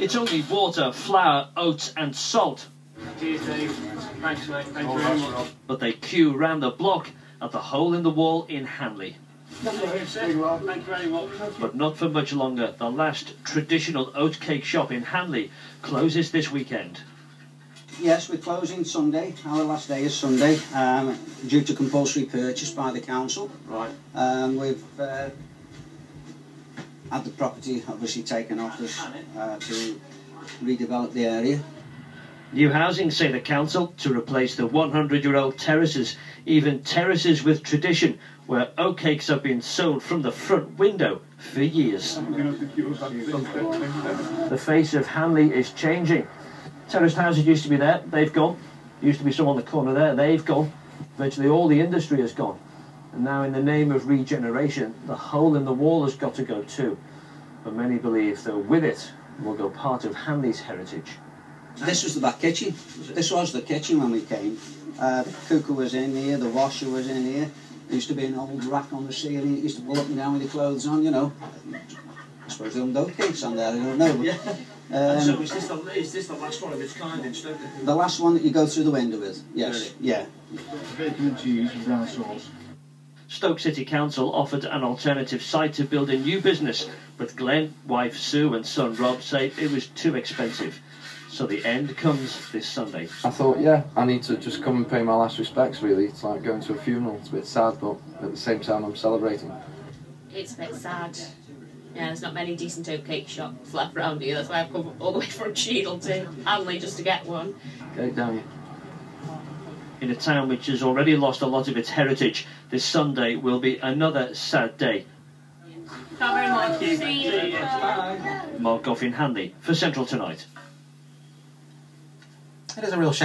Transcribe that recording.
It's only water, flour, oats, and salt. Cheers, Dave. Thanks, mate. Thank you very much. But they queue round the block at the hole in the wall in Hanley. Thank you very much. But not for much longer. The last traditional oat cake shop in Hanley closes this weekend. Yes, we're closing Sunday. Our last day is Sunday, um, due to compulsory purchase by the council. Right. Um, we've uh, had the property obviously taken off us uh, to redevelop the area. New housing, say the council, to replace the 100 year old terraces, even terraces with tradition, where oat cakes have been sold from the front window for years. The face of Hanley is changing. Terraced houses used to be there, they've gone. Used to be some on the corner there, they've gone. Virtually all the industry has gone. And now, in the name of regeneration, the hole in the wall has got to go too. But many believe that with it will go part of Hanley's heritage. This was the back kitchen. This was the kitchen when we came. Uh, the cooker was in here, the washer was in here. There used to be an old rack on the ceiling. It used to pull up and down with your clothes on, you know. I suppose there were no cakes on there, I don't know. Yeah. Um, so is this, the, is this the last one of its kind in Stoke? the last one that you go through the window with, yes, yeah. bacon and cheese and brown sauce. Stoke City Council offered an alternative site to build a new business, but Glenn, wife Sue, and son Rob say it was too expensive. So the end comes this Sunday. I thought, yeah, I need to just come and pay my last respects, really. It's like going to a funeral. It's a bit sad, but at the same time, I'm celebrating. It's a bit sad. Yeah, there's not many decent oat cake shops left around here. That's why I've come all the way from Cheadle to Hanley just to get one. Get it down, you. In a town which has already lost a lot of its heritage, this Sunday will be another sad day. Thank you very much. See you. Mark Goff in Hanley for Central Tonight. It is a real shame.